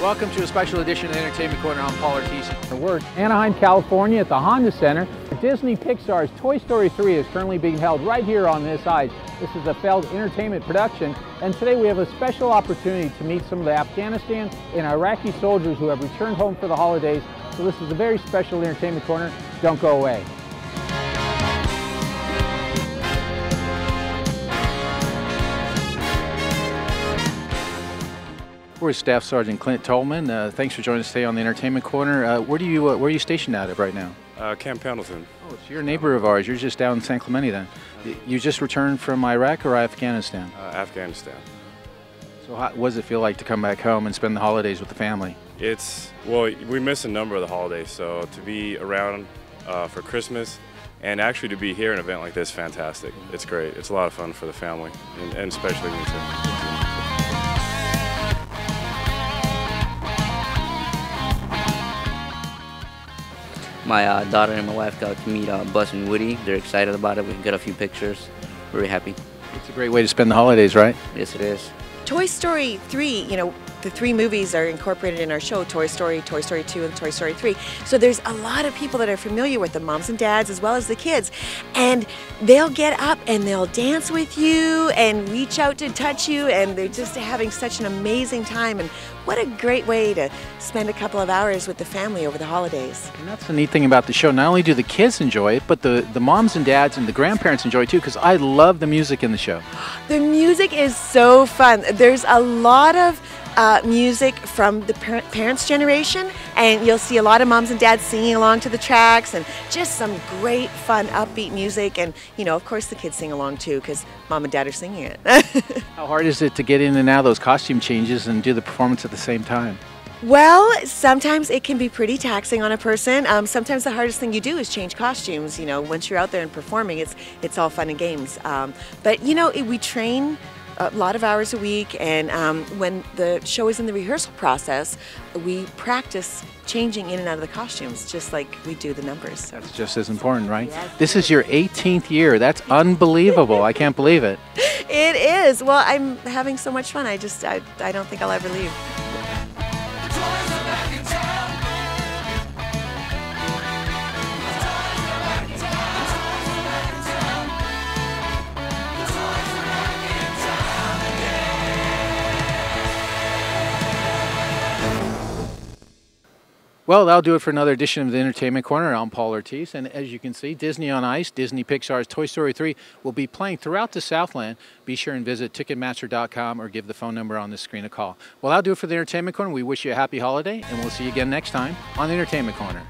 Welcome to a special edition of the Entertainment Corner. I'm Paul Ortiz. We're in Anaheim, California at the Honda Center. Disney Pixar's Toy Story 3 is currently being held right here on this ice. This is a Feld Entertainment production, and today we have a special opportunity to meet some of the Afghanistan and Iraqi soldiers who have returned home for the holidays. So this is a very special Entertainment Corner. Don't go away. We're with Staff Sergeant Clint Tolman. Uh, thanks for joining us today on the Entertainment Corner. Uh, where do you uh, where are you stationed out of right now? Uh, Camp Pendleton. Oh, so you're a neighbor of ours. You're just down in San Clemente then. You just returned from Iraq or Afghanistan? Uh, Afghanistan. So how, what does it feel like to come back home and spend the holidays with the family? It's well, we miss a number of the holidays, so to be around uh, for Christmas and actually to be here at an event like this, fantastic. It's great. It's a lot of fun for the family and, and especially me too. My uh, daughter and my wife got to meet uh, Buzz and Woody. They're excited about it. We got a few pictures. Very happy. It's a great way to spend the holidays, right? Yes, it is. Toy Story 3, you know, the three movies are incorporated in our show Toy Story, Toy Story 2, and Toy Story 3. So there's a lot of people that are familiar with the moms and dads as well as the kids. And they'll get up and they'll dance with you and reach out to touch you, and they're just having such an amazing time. And what a great way to spend a couple of hours with the family over the holidays. And that's the neat thing about the show. Not only do the kids enjoy it, but the, the moms and dads and the grandparents enjoy it too, because I love the music in the show. The music is so fun. There's a lot of uh, music from the par- parents' generation, and you'll see a lot of moms and dads singing along to the tracks, and just some great, fun, upbeat music. And you know, of course, the kids sing along too because mom and dad are singing it. How hard is it to get in and out of those costume changes and do the performance at the same time? Well, sometimes it can be pretty taxing on a person. Um, sometimes the hardest thing you do is change costumes. You know, once you're out there and performing, it's it's all fun and games. Um, but you know, it, we train a lot of hours a week, and um, when the show is in the rehearsal process, we practice changing in and out of the costumes, just like we do the numbers. That's just as important, right? This is your 18th year. That's unbelievable. I can't believe it. It is. Well, I'm having so much fun. I just, I, I don't think I'll ever leave. Well, that'll do it for another edition of the Entertainment Corner. I'm Paul Ortiz, and as you can see, Disney on Ice, Disney Pixar's Toy Story 3 will be playing throughout the Southland. Be sure and visit Ticketmaster.com or give the phone number on the screen a call. Well, that'll do it for the Entertainment Corner. We wish you a happy holiday, and we'll see you again next time on the Entertainment Corner.